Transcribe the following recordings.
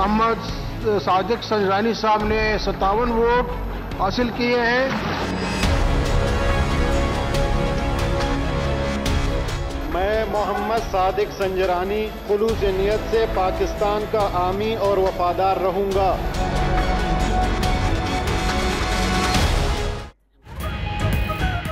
محمد صادق سنجرانی صاحب نے ستاون ووٹ حاصل کیے ہیں۔ میں محمد صادق سنجرانی خلوص نیت سے پاکستان کا عامی اور وفادار رہوں گا۔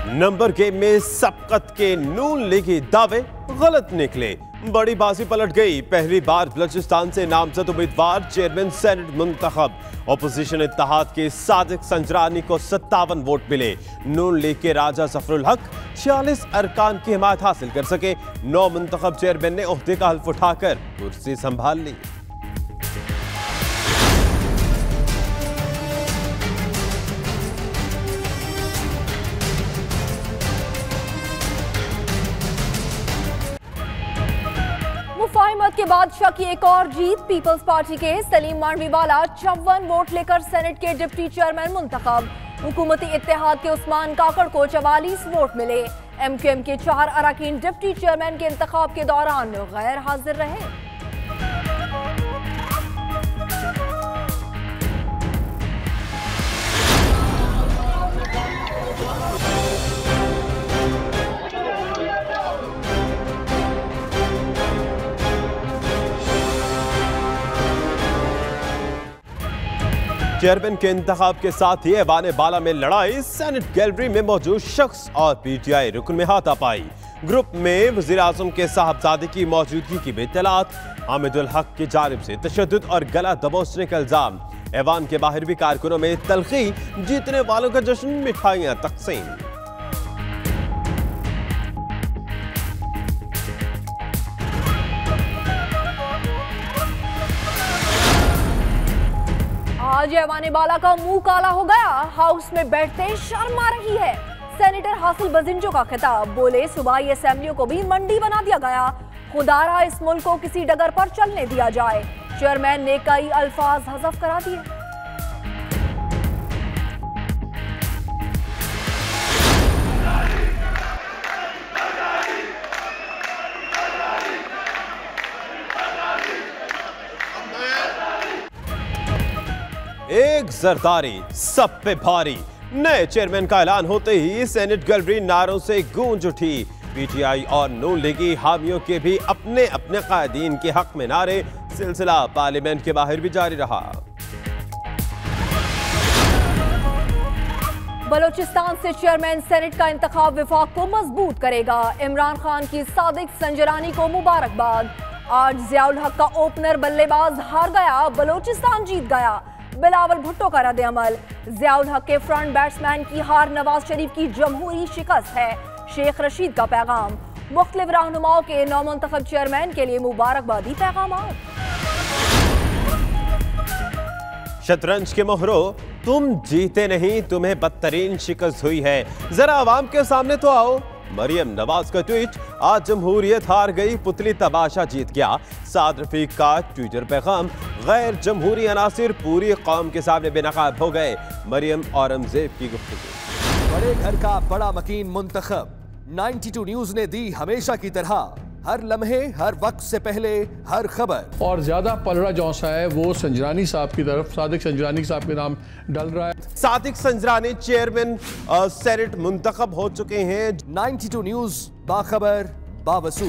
نمبر گیم میں سبقت کے نون لیگی دعوے غلط نکلے۔ بڑی بازی پلٹ گئی۔ پہلی بار بلوچستان سے نامزد امیدوار چیئرمین سینٹ منتخب۔ اپوزیشن اتحاد کے صادق سنجرانی کو ستاون ووٹ ملے۔ نون لیگ کے راجہ ظفر الحق چھیالیس ارکان کی حمایت حاصل کر سکے۔ نو منتخب چیئرمین نے عہدے کا حلف اٹھا کر کرسی سنبھال لی۔ بادشاہ کی ایک اور جیت پیپلز پارٹی کے سلیم مانوی والا چون ووٹ لے کر سینٹ کے ڈپٹی چیئرمین منتخب۔ حکومتی اتحاد کے عثمان کاکڑ کو چوالیس ووٹ ملے۔ ایم کیو ایم کے چار اراکین ڈپٹی چیئرمین کے انتخاب کے دوران غیر حاضر رہے۔ چیئرمین کے انتخاب کے ساتھ ہی ایوان بالا میں لڑائی، سینٹ گیلری میں موجود شخص اور پی ٹی آئی رکن میں ہاتھ پائی گروپ میں وزیر اعظم کے صاحبزادے کی موجودگی کی بھی اطلاعات۔ حامد الحق کی جانب سے تشدد اور گلا دبوچنے کا الزام۔ ایوان کے باہر بھی کارکنوں میں تلخی، جیتنے والوں کا جشن، مٹھائیاں تقسیم۔ آج ایوان بالا کا منہ کالا ہو گیا ہاؤس میں بیٹھتے شرم آ رہی ہے سینیٹر حاصل بزنجو کا خطاب بولے صوبائی اسمبلیوں کو بھی منڈی بنا دیا گیا خدارہ اس ملک کو کسی ڈگر پر چلنے دیا جائے چیئرمین نے کئی الفاظ حذف کرا دیے زرداری، سب پہ بھاری۔ نئے چیئرمین کا اعلان ہوتے ہی سینٹ گیلری ناروں سے گونج اٹھی۔ پی ٹی آئی اور نون لیگی حامیوں کے بھی اپنے اپنے قائدین کے حق میں نعرے۔ سلسلہ پارلیمنٹ کے باہر بھی جاری رہا۔ بلوچستان سے چیئرمین سینٹ کا انتخاب وفاق کو مضبوط کرے گا۔ عمران خان کی صادق سنجرانی کو مبارکباد۔ آج ضیاء الحق کا اوپنر بلے باز ہار گیا، بلوچستان جیت گیا۔ بلاول بھٹو کا رد عمل۔ ضیاء الحق کے فرنٹ بیٹسمین کی ہار نواز شریف کی جمہوری شکست ہے۔ شیخ رشید کا پیغام۔ مختلف رہنماؤں کے نو منتخب چیئرمین کے لیے مبارکبادی پیغامات۔ شطرنج کے مہرو، تم جیتے نہیں، تمہیں بدترین شکست ہوئی ہے۔ ذرا عوام کے سامنے تو آؤ۔ مریم نواز کا ٹویٹ، آج جمہوریت ہار گئی، پتلی تباشا جیت گیا۔ سعد رفیق کا ٹویٹر پیغام۔ غیر جمہوری عناصر پوری قوم کے سامنے بے نقاب ہو گئے۔ مریم اورنگزیب کی گفتگو۔ بڑے گھر کا بڑا مکین منتخب۔ نائنٹی ٹو نیوز نے دی ہمیشہ کی طرح۔ ہر لمحے ہر وقت سے پہلے ہر خبر۔ اور زیادہ پلڑا جونسا ہے وہ سنجرانی صاحب کی طرف۔ صادق سنجرانی صاحب کے نام ڈل رہا ہے۔ صادق سنجرانی چیئرمین سینٹ منتخب ہو چکے ہیں۔ نائنٹی ٹو نیوز باخبر باوسو۔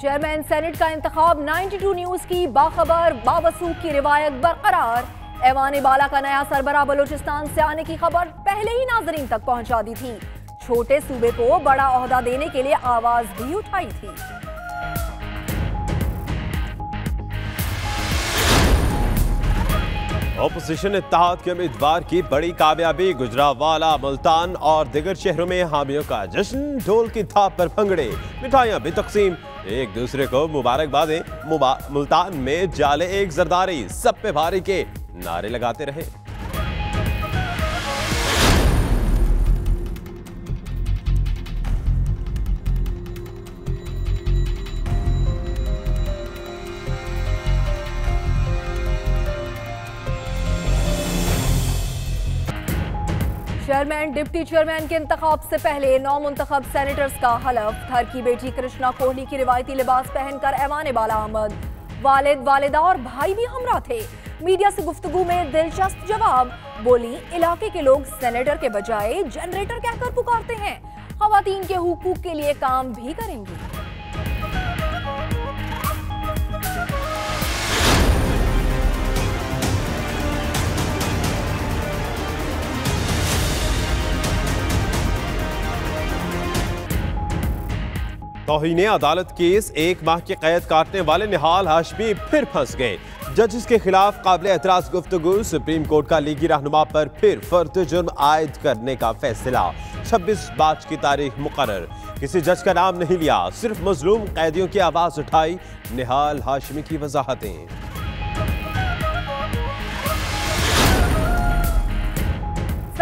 چیئرمین سینٹ کا انتخاب نائنٹی ٹو نیوز کی باخبر باوسو کی روایت برقرار۔ ایوان بالا کا نیا سربراہ بلوچستان سے آنے کی خبر پہلے ہی ناظرین تک پہنچا دی تھی۔ چھوٹے صوبے کو بڑا عہدہ دینے کے لیے آواز بھی اٹھائی تھی۔ اپوزیشن اتحاد کے امیدوار کی بڑی کامیابی، گجراوالا، ملتان اور دیگر شہروں میں حامیوں کا جشن، ڈھول کی تھاپ پر پھنگڑے، مٹھائیاں بھی تقسیم۔ ایک دوسرے کو مبارکبادیں ملتان میں جالے ایک زرداری، سب پہ بھاری کے نعرے لگاتے رہے۔ چیئرمین، ڈپٹی چیئرمین کے انتخاب سے پہلے نو منتخب سینیٹرز کا حلف۔ تھر کی بیٹی کرشنا کوہلی کی روایتی لباس پہن کر ایوان بالا آمد والد، والدہ اور بھائی بھی ہمراہ تھے۔ میڈیا سے گفتگو میں دلچسپ جواب۔ بولی، علاقے کے لوگ سینیٹر کے بجائے جنریٹر کہہ کر پکارتے ہیں۔ خواتین کے حقوق کے لیے کام بھی کریں گی توہین عدالت کیس ایک ماہ کی قید کاٹنے والے نحال ہاشمی پھر پھنس گئے۔ ججز کے خلاف قابل اعتراض گفتگو، سپریم کورٹ کا لیگی رہنما پر پھر فرد جرم عائد کرنے کا فیصلہ۔ چھبیس مارچ کی تاریخ مقرر۔ کسی جج کا نام نہیں لیا، صرف مظلوم قیدیوں کی آواز اٹھائی۔ نحال ہاشمی کی وضاحتیں۔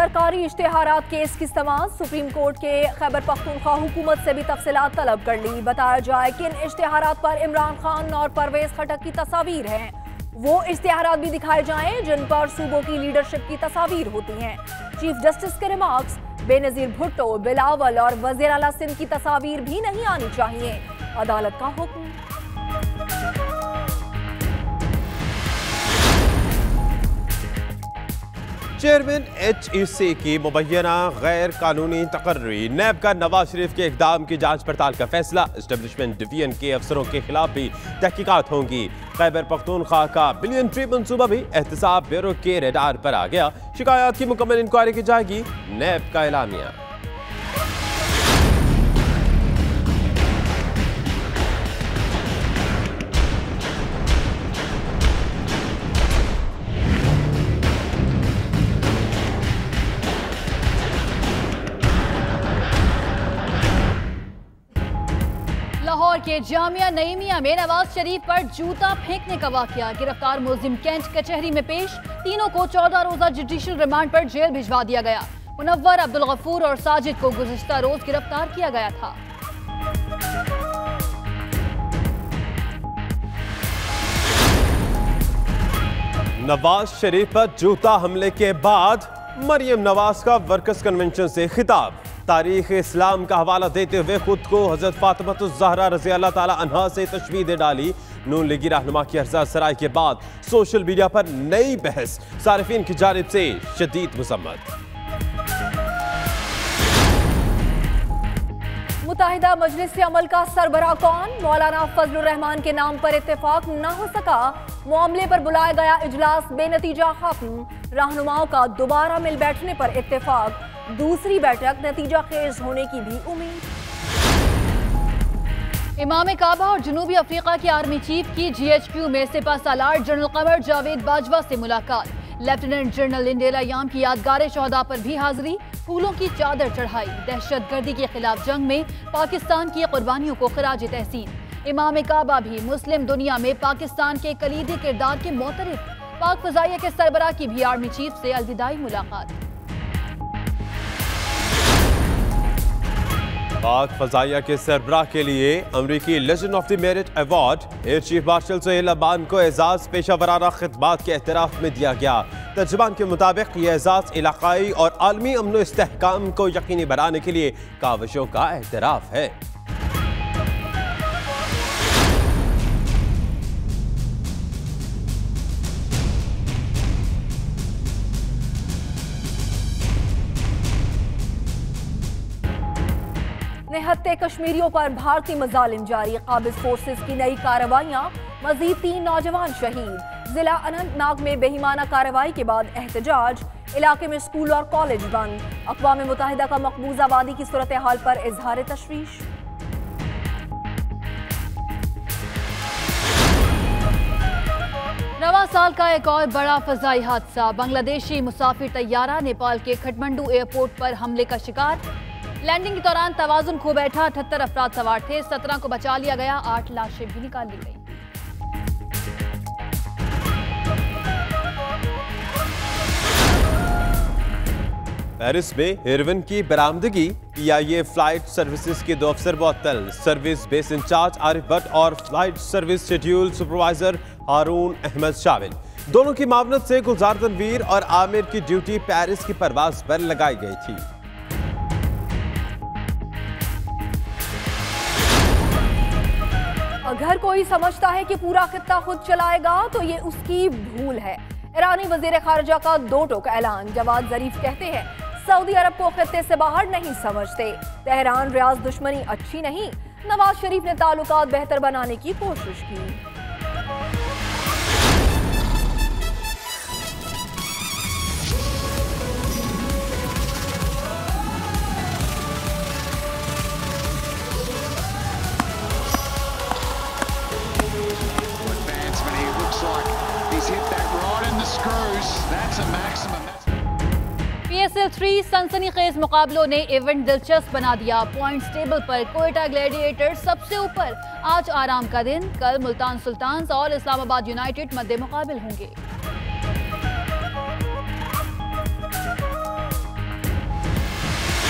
سرکاری اشتہارات کیس کی سماعت سپریم کورٹ کے خیبر پختونخوا حکومت سے بھی تفصیلات طلب کر لی۔ بتایا جائے کہ ان اشتہارات پر عمران خان اور پرویز خٹک کی تصاویر ہیں۔ وہ اشتہارات بھی دکھائے جائیں جن پر صوبوں کی لیڈرشپ کی تصاویر ہوتی ہیں۔ چیف جسٹس کے ریمارکس بے نظیر بھٹو، بلاول اور وزیر اعلیٰ سندھ کی تصاویر بھی نہیں آنی چاہیے۔ عدالت کا حکم۔ چیئرمین ایچ ای سی کی مبینہ غیر قانونی تقرری، نیب کا نواز شریف کے اقدام کی جانچ پڑتال کا فیصلہ۔ اسٹیبلشمنٹ ڈویژن کے افسروں کے خلاف بھی تحقیقات ہوں گی۔ خیبر پختونخوا کا بلین ٹری منصوبہ بھی احتساب بیورو کے ریڈار پر آ گیا۔ شکایات کی مکمل انکوائری کی جائے گی۔ نیب کا اعلامیہ کے جامعہ نعیمیہ میں نواز شریف پر جوتا پھینکنے کا واقعہ۔ گرفتار ملزم کینٹ کچہری میں پیش، تینوں کو چودہ روزہ جوڈیشل ریمانڈ پر جیل بھجوا دیا گیا۔ منور عبدالغفور اور ساجد کو گزشتہ روز گرفتار کیا گیا تھا۔ نواز شریف پر جوتا حملے کے بعد مریم نواز کا ورکرز کنونشن سے خطاب۔ تاریخ اسلام کا حوالہ دیتے ہوئے خود کو حضرت فاطمت الزہرہ رضی اللہ تعالی عنہ سے تشبیہ ڈالی۔ نون لیگی رہنما کی احساس سرائی کے بعد سوشل میڈیا پر نئی بحث۔ صارفین کی جانب سے شدید مذمت۔ متحدہ مجلس عمل کا سربراہ کون؟ مولانا فضل الرحمان کے نام پر اتفاق نہ ہو سکا۔ معاملے پر بلایا گیا اجلاس بے نتیجہ ختم رہنماؤں کا دوبارہ مل بیٹھنے پر اتفاق۔ دوسری بیٹھک نتیجہ خیز ہونے کی بھی امید۔ امام کعبہ اور جنوبی افریقہ کی آرمی چیف کی جی ایچ کیو میں سپاہ سالار جنرل قمر جاوید باجوہ سے ملاقات۔ لیفٹیننٹ جنرل انڈیلا یام کی یادگار شہداء پر بھی حاضری، پھولوں کی چادر چڑھائی۔ دہشت گردی کے خلاف جنگ میں پاکستان کی قربانیوں کو خراج تحسین۔ امام کعبہ بھی مسلم دنیا میں پاکستان کے کلیدی کردار کے معترف۔ پاک فضائیہ کے سربراہ کی بھی آرمی چیف سے الوداعی ملاقات۔ پاک فضائیہ کے سربراہ کے لیے امریکی legion of the merit award air chief marshal Sohail ابان کو اعزاز پیشہ ورانہ خدمات کے اعتراف میں دیا گیا۔ ترجمان کے مطابق یہ اعزاز علاقائی اور عالمی امن و استحکام کو یقینی بنانے کے لیے کاوشوں کا اعتراف ہے۔ نہتے کشمیریوں پر بھارتی مظالم جاری قابض فورسز کی نئی کارروائیاں مزید تین نوجوان شہید۔ ضلع اننت ناگ میں بہیمانہ کارروائی کے بعد احتجاج، علاقے میں اسکول اور کالج بند۔ اقوام متحدہ کا مقبوضہ وادی کی صورتحال پر اظہار تشویش۔ رواں سال کا ایک اور بڑا فضائی حادثہ۔ بنگلہ دیشی مسافر طیارہ، نیپال کے کھٹمنڈو ایئرپورٹ پر حملے کا شکار۔ لینڈنگ کے دوران توازن کھو بیٹھا اٹھتر افراد سوار تھے، سترہ کو بچا لیا گیا، آٹھ لاشیں بھی نکال لی گئی پیرس میں ہیروین کی برآمدگی پی آئی اے فلائٹ سروسز کے دو افسر معطل۔ Service base in charge Arif Butt اور flight service schedule supervisor Haroon Ahmed شامل۔ دونوں کی معاونت سے گلزار تنویر اور عامر کی ڈیوٹی پیرس کی پرواز پر لگائی گئی تھی۔ اگر کوئی سمجھتا ہے کہ پورا خطہ خود چلائے گا تو یہ اس کی بھول ہے۔ ایرانی وزیر خارجہ کا دو ٹوک اعلان، جواد ظریف کہتے ہیں، سعودی عرب کو خطے سے باہر نہیں سمجھتے۔ تہران، ریاض دشمنی اچھی نہیں۔ نواز شریف نے تعلقات بہتر بنانے کی کوشش کی۔ تھری سنسنی خیز مقابلوں نے ایونٹ دلچسپ بنا دیا۔ پوائنٹس ٹیبل پر کوئٹہ گلیڈیٹر سب سے اوپر۔ آج آرام کا دن، کل ملتان سلطانز اور اسلام آباد یونائٹڈ مد مقابل ہوں گے۔